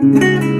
Thank